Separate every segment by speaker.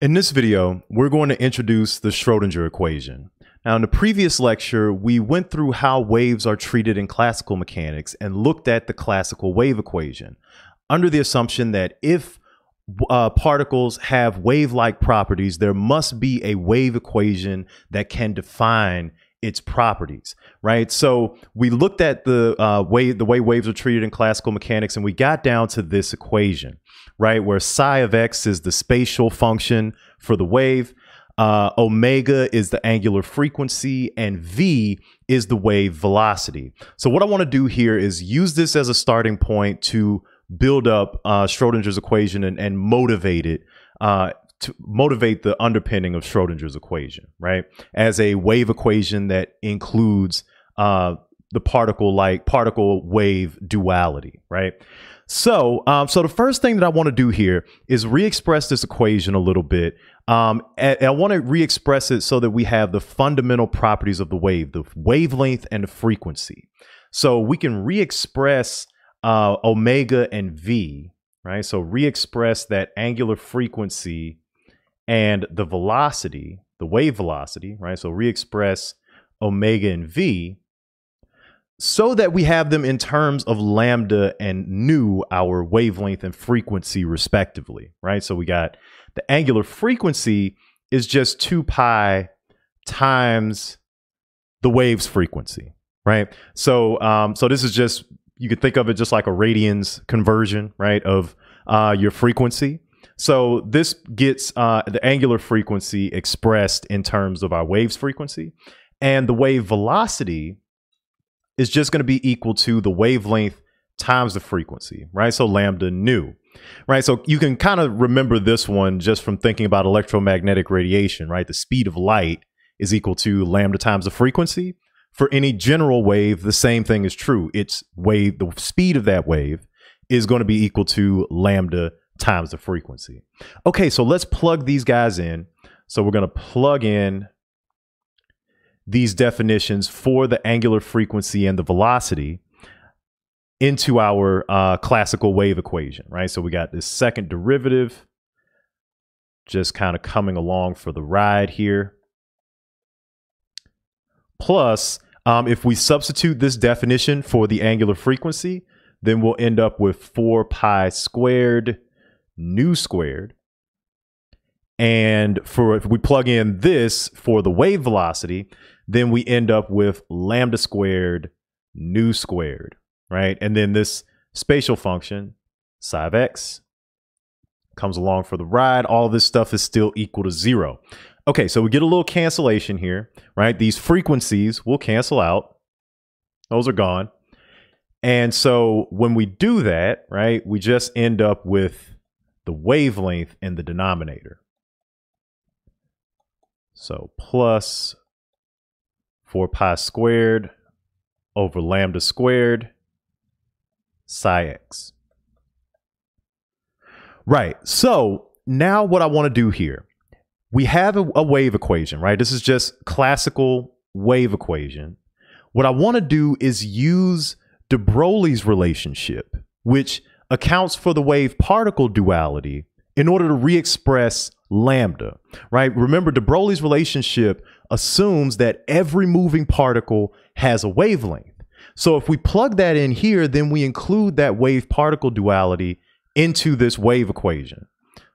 Speaker 1: In this video, we're going to introduce the Schrodinger equation. Now, in the previous lecture, we went through how waves are treated in classical mechanics and looked at the classical wave equation under the assumption that if uh, particles have wave-like properties, there must be a wave equation that can define its properties, right? So we looked at the uh, way the way waves are treated in classical mechanics, and we got down to this equation, right, where psi of x is the spatial function for the wave, uh, omega is the angular frequency, and v is the wave velocity. So what I want to do here is use this as a starting point to build up uh, Schrodinger's equation and, and motivate it uh, to motivate the underpinning of Schrodinger's equation, right? As a wave equation that includes uh, the particle like particle wave duality, right? So, um, so the first thing that I want to do here is re-express this equation a little bit. Um, and I want to re-express it so that we have the fundamental properties of the wave, the wavelength and the frequency. So we can re-express uh, omega and v, right? So re-express that angular frequency and the velocity, the wave velocity, right? So re-express omega and v so that we have them in terms of lambda and nu, our wavelength and frequency respectively, right? So we got the angular frequency is just 2 pi times the wave's frequency, right? So um, so this is just you could think of it just like a radians conversion, right, of uh, your frequency. So this gets uh, the angular frequency expressed in terms of our wave's frequency, and the wave velocity is just going to be equal to the wavelength times the frequency, right? So lambda nu, right? So you can kind of remember this one just from thinking about electromagnetic radiation, right? The speed of light is equal to lambda times the frequency. For any general wave, the same thing is true. Its wave, the speed of that wave is going to be equal to lambda times the frequency. Okay, so let's plug these guys in. So we're going to plug in these definitions for the angular frequency and the velocity into our uh, classical wave equation, right? So we got this second derivative just kind of coming along for the ride here. Plus, um, if we substitute this definition for the angular frequency, then we'll end up with 4 pi squared nu squared. And for if we plug in this for the wave velocity, then we end up with lambda squared nu squared, right? And then this spatial function, psi of x, comes along for the ride. All this stuff is still equal to zero. Okay, so we get a little cancellation here, right? These frequencies will cancel out. Those are gone. And so when we do that, right, we just end up with the wavelength in the denominator. So plus 4 pi squared over lambda squared psi x. Right. So now what I want to do here, we have a, a, wave equation, right? This is just classical wave equation. What I want to do is use de Broglie's relationship, which accounts for the wave particle duality in order to re-express lambda, right? Remember, de Broglie's relationship assumes that every moving particle has a wavelength. So if we plug that in here, then we include that wave particle duality into this wave equation.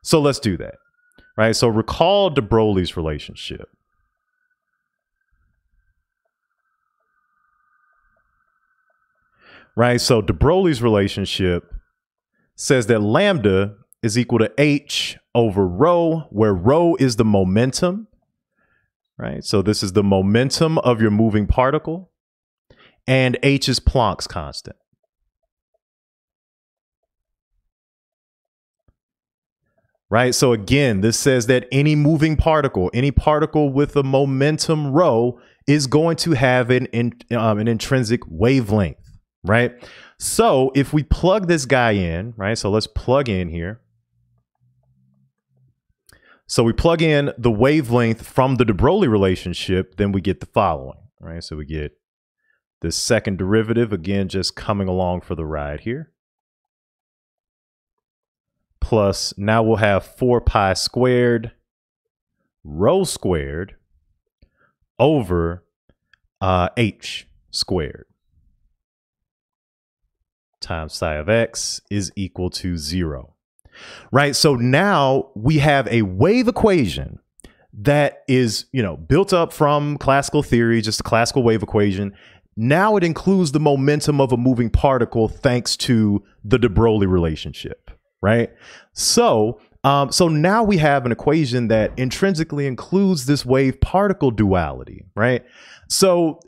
Speaker 1: So let's do that, right? So recall de Broglie's relationship. Right, so de Broglie's relationship says that lambda is equal to h over rho, where rho is the momentum, right? So this is the momentum of your moving particle, and h is Planck's constant. Right, so again, this says that any moving particle, any particle with a momentum rho, is going to have an, in, um, an intrinsic wavelength, right? So if we plug this guy in, right? So let's plug in here. So we plug in the wavelength from the de Broglie relationship, then we get the following, right? So we get the second derivative, again, just coming along for the ride here. Plus, now we'll have 4 pi squared rho squared over uh, h squared times psi of x is equal to zero. Right? So now we have a wave equation that is, you know, built up from classical theory, just a classical wave equation. Now it includes the momentum of a moving particle thanks to the de Broglie relationship, right? So, um, so now we have an equation that intrinsically includes this wave particle duality, right? So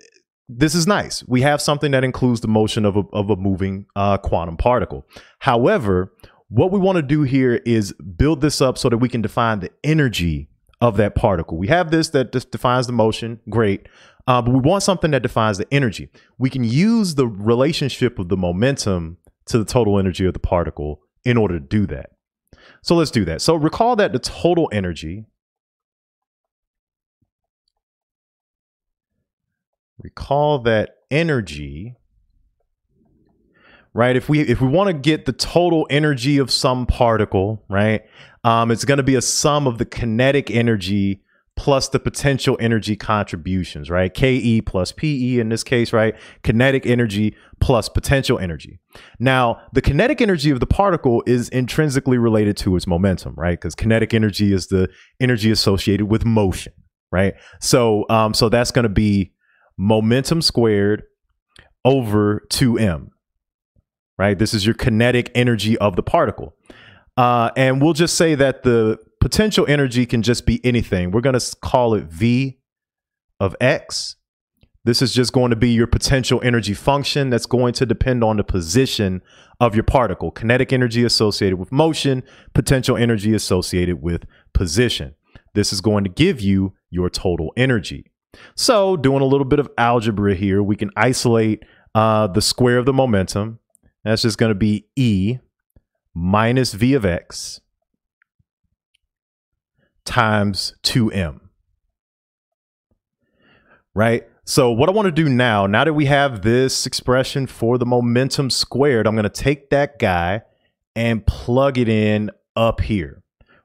Speaker 1: this is nice. We have something that includes the motion of a, of a moving uh, quantum particle. However, what we want to do here is build this up so that we can define the energy of that particle. We have this that just defines the motion, great. Uh, but we want something that defines the energy. We can use the relationship of the momentum to the total energy of the particle in order to do that. So let's do that. So recall that the total energy recall that energy right if we if we want to get the total energy of some particle right um, it's going to be a sum of the kinetic energy plus the potential energy contributions right? Ke plus pe in this case right? Kinetic energy plus potential energy. Now the kinetic energy of the particle is intrinsically related to its momentum right? Because kinetic energy is the energy associated with motion right? So um, so that's going to be momentum squared over 2m, right? This is your kinetic energy of the particle. Uh, and we'll just say that the potential energy can just be anything. We're going to call it V of X. This is just going to be your potential energy function that's going to depend on the position of your particle. Kinetic energy associated with motion, potential energy associated with position. This is going to give you your total energy. So doing a little bit of algebra here, we can isolate uh, the square of the momentum. That's just going to be E minus V of X times 2M. Right? So what I want to do now, now that we have this expression for the momentum squared, I'm going to take that guy and plug it in up here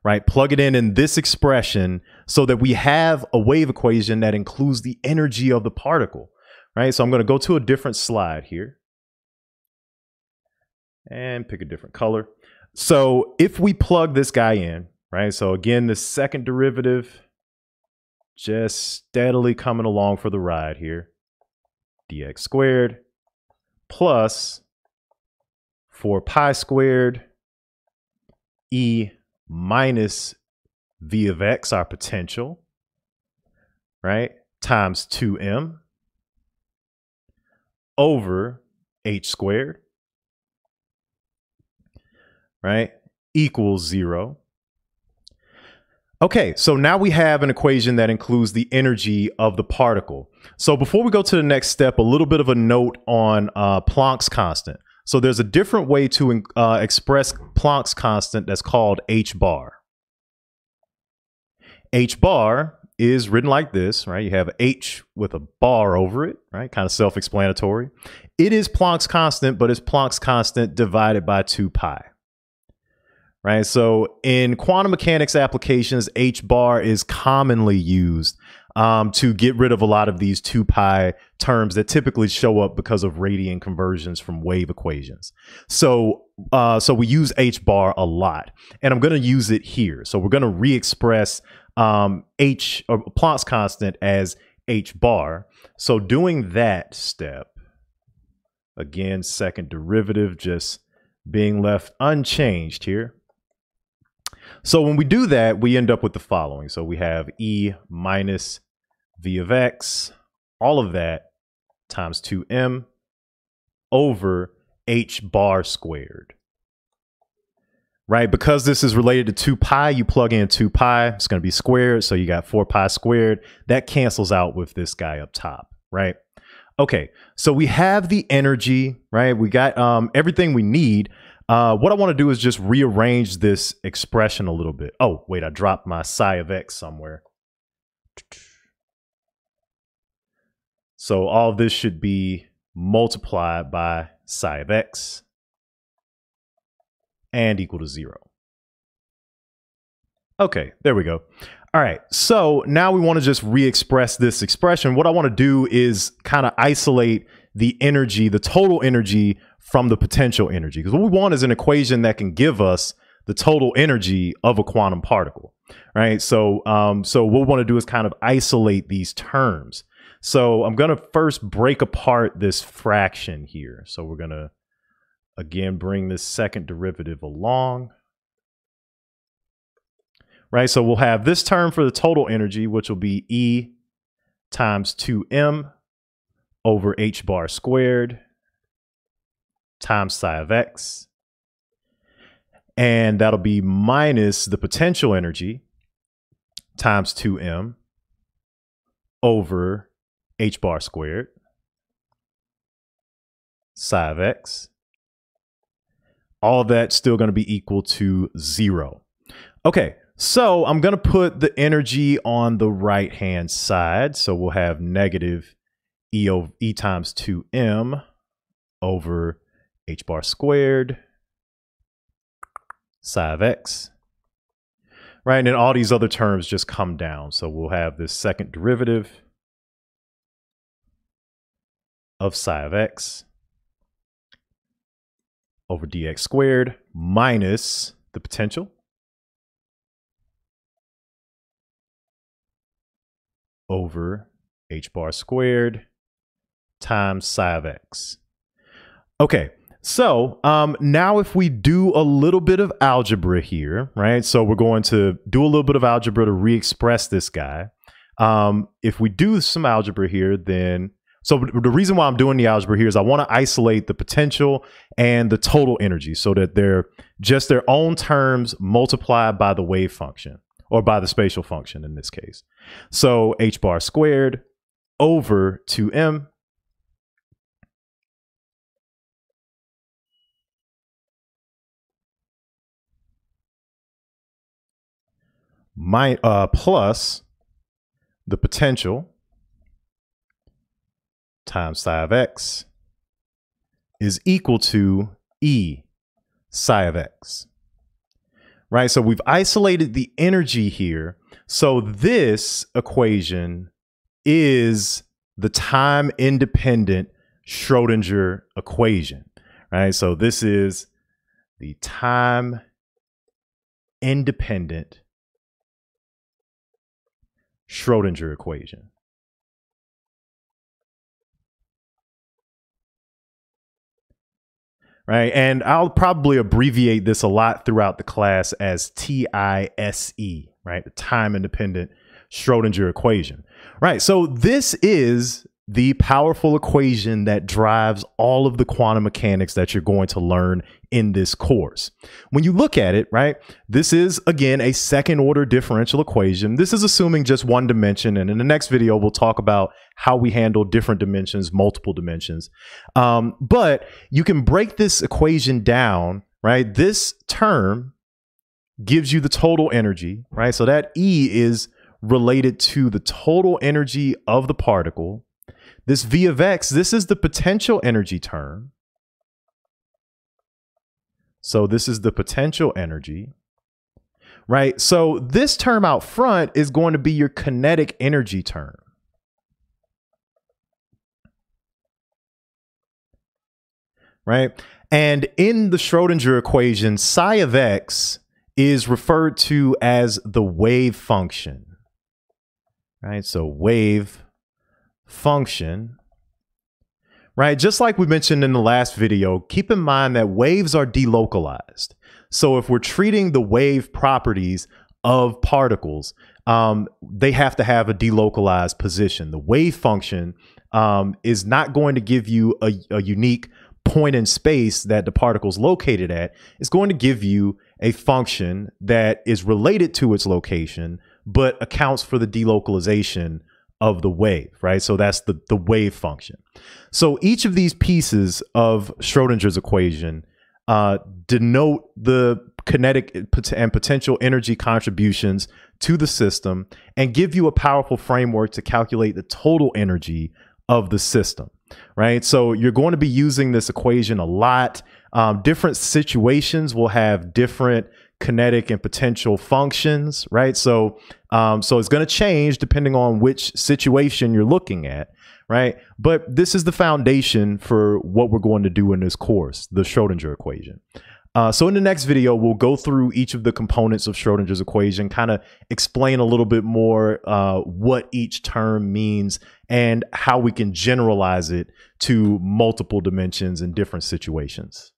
Speaker 1: right? Plug it in in this expression so that we have a wave equation that includes the energy of the particle, right? So I'm going to go to a different slide here and pick a different color. So if we plug this guy in, right? So again, the second derivative just steadily coming along for the ride here. dx squared plus 4 pi squared e minus v of x, our potential, right, times 2m over h squared, right, equals 0. Okay, so now we have an equation that includes the energy of the particle. So before we go to the next step, a little bit of a note on uh, Planck's constant. So there's a different way to uh, express Planck's constant that's called h bar. H bar is written like this, right? You have h with a bar over it, right? Kind of self-explanatory. It is Planck's constant, but it's Planck's constant divided by 2 pi. Right? So in quantum mechanics applications, h bar is commonly used um, to get rid of a lot of these 2 pi terms that typically show up because of radian conversions from wave equations. So, uh, so we use h bar a lot, and I'm going to use it here. So we're going to re-express um, h or Planck's constant as h bar. So doing that step, again, second derivative just being left unchanged here. So when we do that, we end up with the following. So we have e minus v of x, all of that times 2m over h bar squared. Right, because this is related to 2 pi, you plug in 2 pi, it's going to be squared, so you got 4 pi squared. That cancels out with this guy up top, right? Okay, so we have the energy, right? We got um, everything we need. Uh, what I want to do is just rearrange this expression a little bit. Oh, wait, I dropped my psi of x somewhere. So all this should be multiplied by psi of x and equal to zero. Okay, there we go. All right, so now we want to just re-express this expression. What I want to do is kind of isolate the energy, the total energy from the potential energy. Because what we want is an equation that can give us the total energy of a quantum particle, right? So, um, so what we want to do is kind of isolate these terms. So I'm going to first break apart this fraction here. So we're going to, again, bring this second derivative along. Right, so we'll have this term for the total energy, which will be E times 2m over h bar squared times psi of x. And that'll be minus the potential energy times 2m over h bar squared psi of x. All of that's still going to be equal to zero. Okay, so I'm going to put the energy on the right hand side. So we'll have negative E, e times 2m over h bar squared psi of x. Right, and then all these other terms just come down. So we'll have this second derivative of psi of x over dx squared minus the potential over h bar squared times psi of x. Okay, so um, now if we do a little bit of algebra here, right? So we're going to do a little bit of algebra to re-express this guy. Um, if we do some algebra here, then so the reason why I'm doing the algebra here is I want to isolate the potential and the total energy so that they're just their own terms multiplied by the wave function or by the spatial function in this case. So h bar squared over 2m my uh, plus the potential times psi of x is equal to e psi of x right? So we've isolated the energy here. So this equation is the time independent Schrodinger equation, right? So this is the time independent Schrodinger equation. Right? And I'll probably abbreviate this a lot throughout the class as TISE, right? The time independent Schrodinger equation, right? So this is the powerful equation that drives all of the quantum mechanics that you're going to learn in this course. When you look at it, right, this is again a second order differential equation. This is assuming just one dimension. And in the next video, we'll talk about how we handle different dimensions, multiple dimensions. Um, but you can break this equation down, right? This term gives you the total energy, right? So that E is related to the total energy of the particle this V of x, this is the potential energy term. So this is the potential energy, right? So this term out front is going to be your kinetic energy term. Right? And in the Schrodinger equation, psi of x is referred to as the wave function. Right? So wave function, right? Just like we mentioned in the last video, keep in mind that waves are delocalized. So if we're treating the wave properties of particles, um, they have to have a delocalized position. The wave function um, is not going to give you a, a unique point in space that the particle is located at. It's going to give you a function that is related to its location, but accounts for the delocalization of the wave, right? So that's the, the wave function. So each of these pieces of Schrodinger's equation uh, denote the kinetic and potential energy contributions to the system and give you a powerful framework to calculate the total energy of the system, right? So you're going to be using this equation a lot. Um, different situations will have different kinetic and potential functions, right? So, um, so it's going to change depending on which situation you're looking at, right? But this is the foundation for what we're going to do in this course, the Schrodinger equation. Uh, so in the next video, we'll go through each of the components of Schrodinger's equation, kind of explain a little bit more uh, what each term means and how we can generalize it to multiple dimensions in different situations.